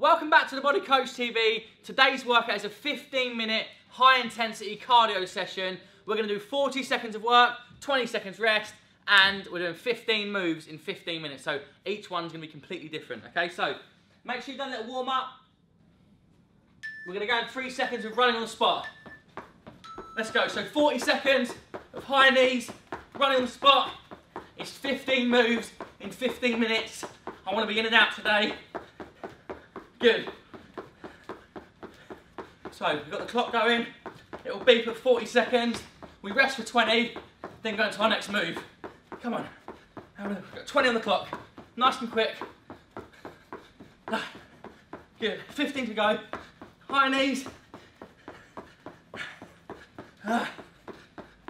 Welcome back to the Body Coach TV. Today's workout is a 15 minute high intensity cardio session. We're gonna do 40 seconds of work, 20 seconds rest, and we're doing 15 moves in 15 minutes. So each one's gonna be completely different, okay? So make sure you've done a little warm up. We're gonna go in three seconds of running on the spot. Let's go, so 40 seconds of high knees, running on the spot. It's 15 moves in 15 minutes. I wanna be in and out today. Good. So we've got the clock going. It will beep at 40 seconds. We rest for 20, then go into our next move. Come on. We've got 20 on the clock. Nice and quick. Good. 15 to go. High knees.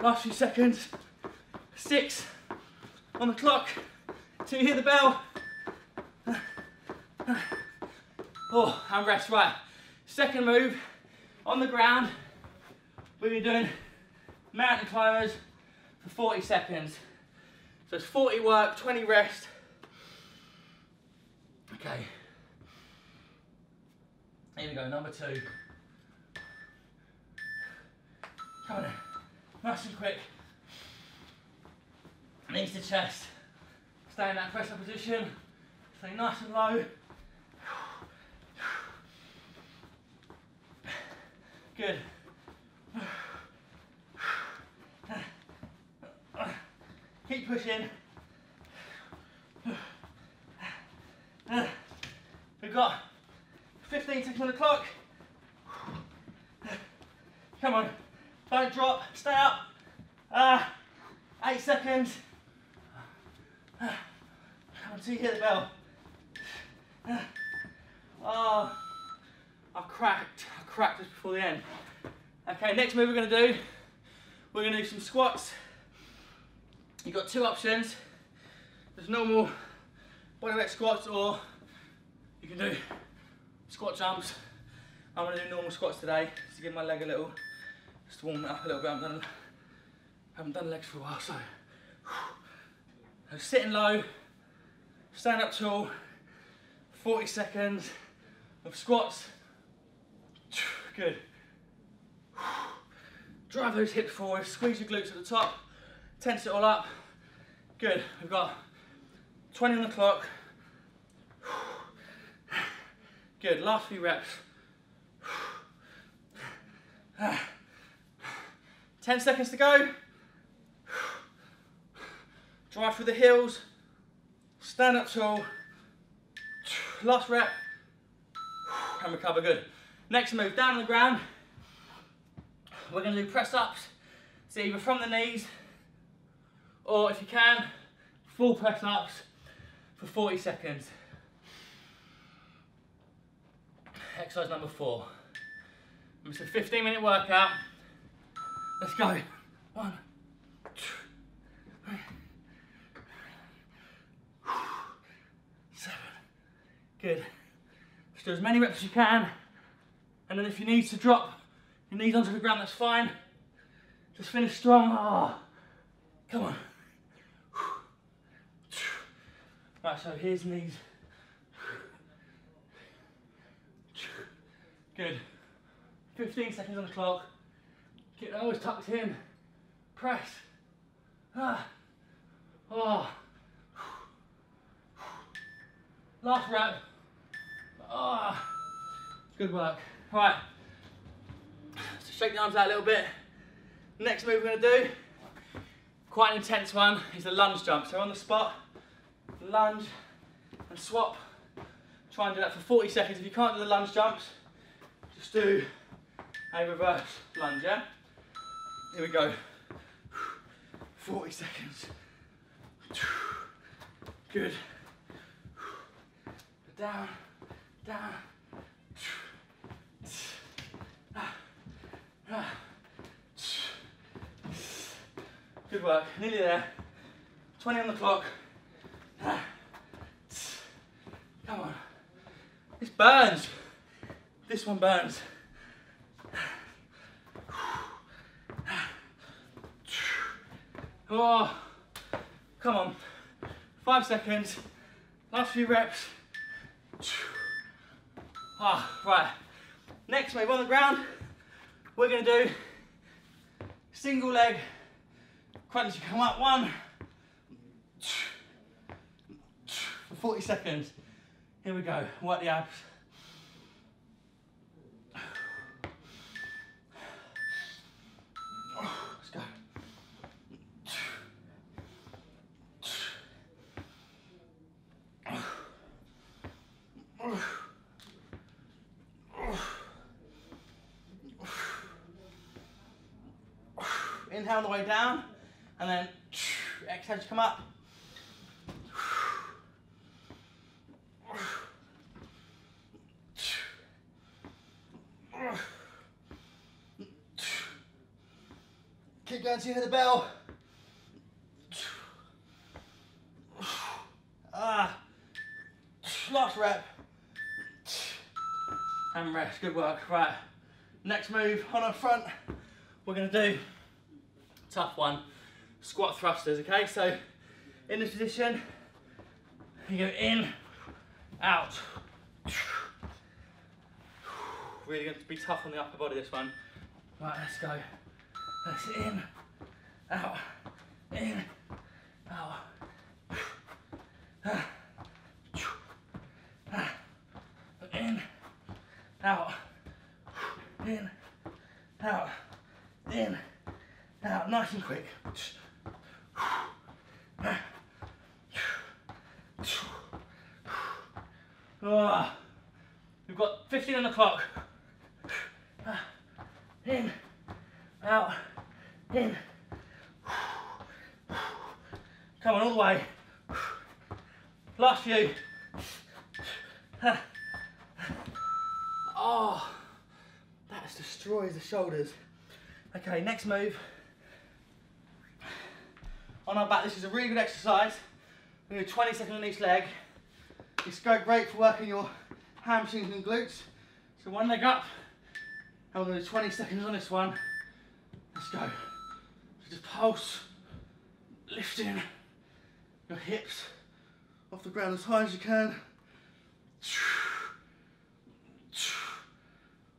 Last few seconds. Six on the clock. Till you hear the bell. Oh, and rest, right. Second move, on the ground, we'll be doing mountain climbers for 40 seconds. So it's 40 work, 20 rest. Okay. Here we go, number two. Come on, nice and quick. Knees to chest. Stay in that press up position. Stay nice and low. Good. Keep pushing. We've got 15 seconds on the clock. Come on. Don't drop. Stay up. Uh, eight seconds. On, you hear the bell. Oh, I cracked just before the end. Okay, next move we're gonna do, we're gonna do some squats. You've got two options. There's normal bodyweight squats or you can do squat jumps. I'm gonna do normal squats today just to give my leg a little, just to warm it up a little bit. I haven't done, haven't done legs for a while, so. so sitting low, stand up tall, 40 seconds of squats Good. Drive those hips forward, squeeze your glutes at the top, tense it all up. Good, we've got 20 on the clock. Good, last few reps. 10 seconds to go. Drive through the heels, stand up tall. Last rep, and recover, good. Next move, down on the ground. We're gonna do press ups. So either from the knees, or if you can, full press ups for 40 seconds. Exercise number four. It's a 15 minute workout. Let's go. One, two, three, seven. Good. Do as many reps as you can. And then if you need to drop your knees onto the ground, that's fine. Just finish strong. Oh, come on. Right, so here's knees. Good. 15 seconds on the clock. Get those tucked in. Press. Ah. Oh. Last rep. Ah. Good work. Right, so shake the arms out a little bit. Next move we're gonna do, quite an intense one, is a lunge jump. So on the spot, lunge and swap. Try and do that for 40 seconds. If you can't do the lunge jumps, just do a reverse lunge, yeah? Here we go. 40 seconds. Good. Down, down, Good work, nearly there. 20 on the clock. Come on. This burns. This one burns. Oh, come on. Five seconds. Last few reps. Ah, right. Next move on the ground, we're gonna do single leg crunch. Come up, one, for 40 seconds. Here we go, work the abs. Inhale on the way down, and then exhale to come up. Keep going till you hear the bell. Ah, last rep. And rest, good work. Right, next move on our front, we're gonna do tough one, squat thrusters, okay? So in this position, you go in, out. Really going to be tough on the upper body this one. Right, let's go. That's in, out, in, out. In, out, in, out, in, out. Nice and quick. Oh, we've got 15 on the clock. In, out, in. Come on, all the way. Last few. Oh, that destroys the shoulders. Okay, next move. On our back, this is a really good exercise. We're gonna do 20 seconds on each leg. It's great for working your hamstrings and glutes. So one leg up, and we're gonna do 20 seconds on this one. Let's go. So just pulse, lifting your hips off the ground as high as you can.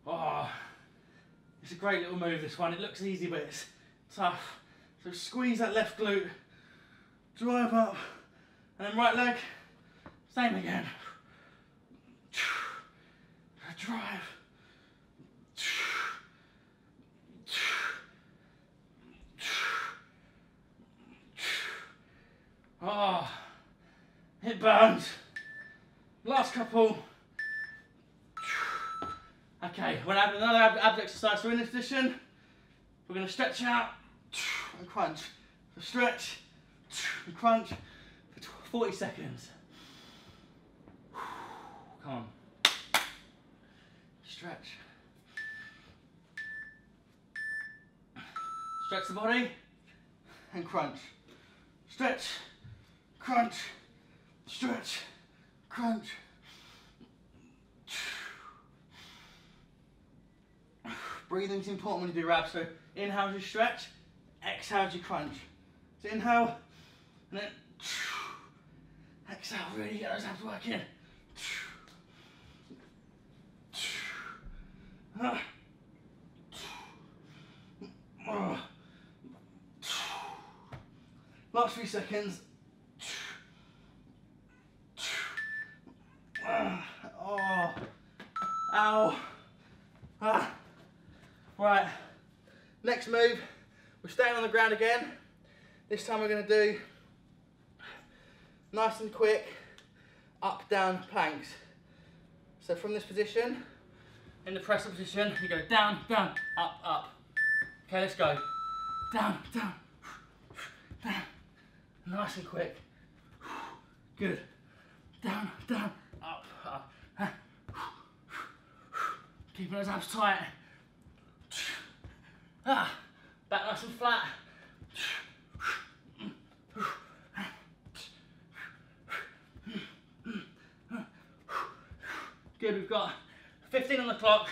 Oh, it's a great little move this one. It looks easy, but it's tough. So squeeze that left glute, drive up, and then right leg, same again. Drive. Oh, it burns. Last couple. Okay, we're gonna have another ab abs exercise. So in this position, we're gonna stretch out and crunch. So stretch and crunch for 40 seconds. Come on. Stretch. Stretch the body and crunch. Stretch, crunch, stretch, crunch. Breathing's important when you do reps. So inhale as you stretch, exhale as you crunch. So inhale, and then exhale, really get those abs working. Last few seconds. Oh, ow. Ah. Right, next move, we're staying on the ground again. This time we're gonna do nice and quick up down planks. So from this position, in the presser position, you go down, down, up, up. Okay, let's go. Down, down, down. Nice and quick. Good. Down, down, up, up. Keeping those abs tight. Ah, back nice and flat. Good, we've got 15 on the clock.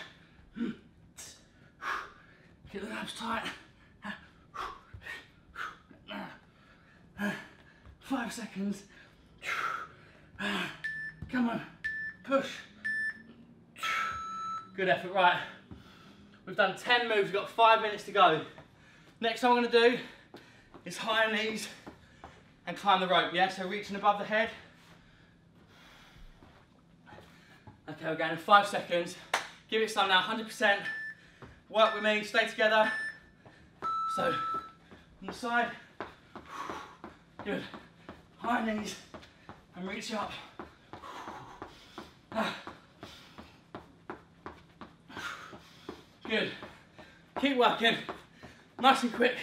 Get the abs tight. Five seconds. Come on, push. Good effort, right. We've done 10 moves, we've got five minutes to go. Next thing I'm gonna do is high knees and climb the rope, yeah? So reaching above the head. Okay, we're going in five seconds. Give it some now, 100%. Work with me, stay together. So, on the side. Good. High knees and reach up. Good. Keep working. Nice and quick.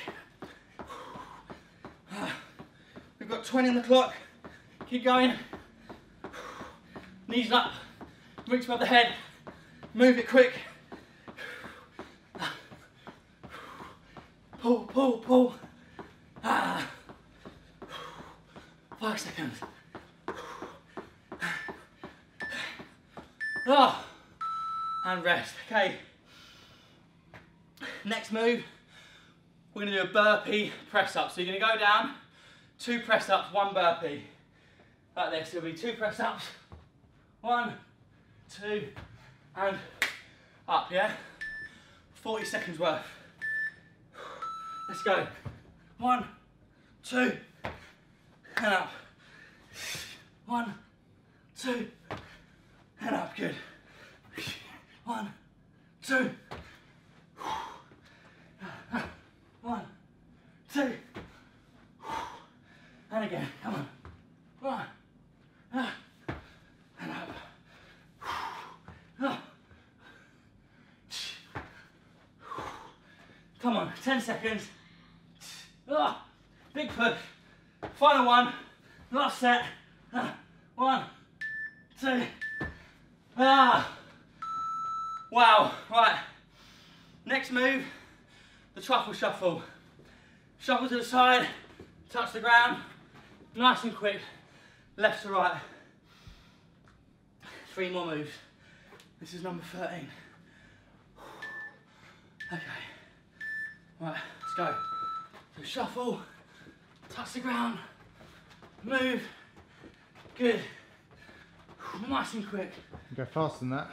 We've got 20 on the clock. Keep going. Knees up. Reach above the head. Move it quick. Pull, pull, pull. Ah. Five seconds. Oh. And rest. Okay. Next move, we're gonna do a burpee press up. So you're gonna go down, two press ups, one burpee. Like this, it'll be two press ups, one, two, and up, yeah? 40 seconds worth. Let's go. One, two, and up. One, two, and up, good. One, two, one, two, and again, come on. One, and up. Come on, 10 seconds. Ah, big push. Final one, last set. One, two. Ah. Wow, right. Next move, the truffle shuffle. Shuffle to the side, touch the ground, nice and quick, left to right. Three more moves. This is number 13. Okay, right, let's go. So shuffle, touch the ground, move, good, nice and quick. Go faster than that.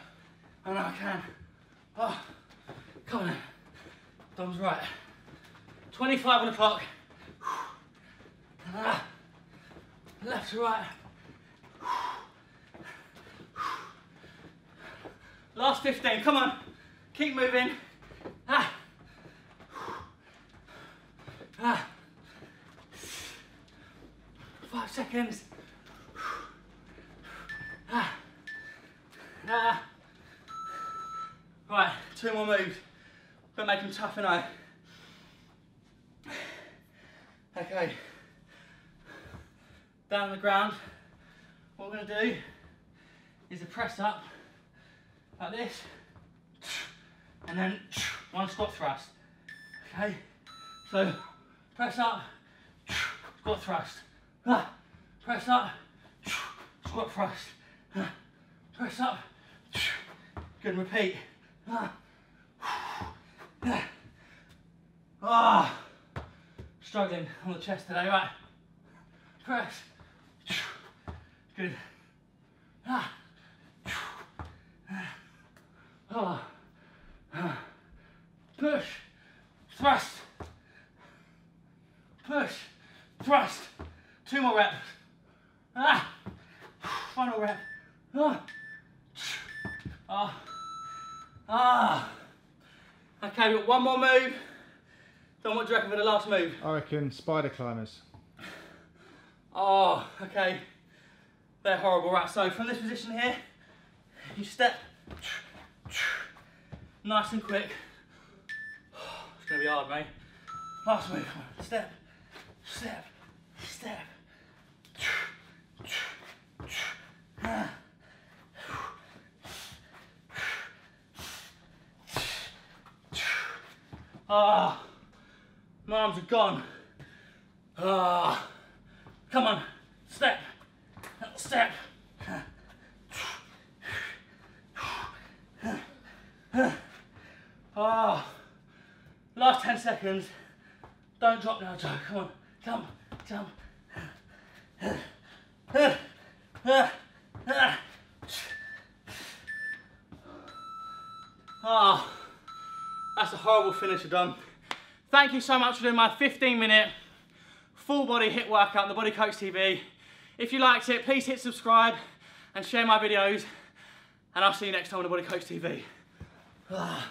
I know I can. Oh, come on. Thumbs right. 25 on the clock. Ah. Left to right. Last 15, come on. Keep moving. Ah. Ah. Five seconds. Ah. Ah. Right, two more moves. But make them tough and I. Okay. Down on the ground. What we're gonna do is a press up like this. And then one squat thrust. Okay? So press up, squat thrust. Press up, squat thrust. Press up. Good, repeat. Ah. Ah. Struggling on the chest today, right? Press. Good. Ah. Ah. Push. Thrust. Push. Thrust. Two more reps. Ah. Final rep. Ah. Ah. Ah. Okay, we've got one more move. Then what do you reckon for the last move? I reckon spider climbers. Oh, okay. They're horrible. Right, so from this position here, you step nice and quick. It's gonna be hard, mate. Last move. Step, step, step. Ah. My arms are gone. Ah, come on, step, step. Ah, last 10 seconds. Don't drop now, Joe. Come on, jump, jump. Oh, that's a horrible finisher done. Thank you so much for doing my 15 minute full body HIIT workout on the Body Coach TV. If you liked it, please hit subscribe and share my videos. And I'll see you next time on the Body Coach TV. Ah.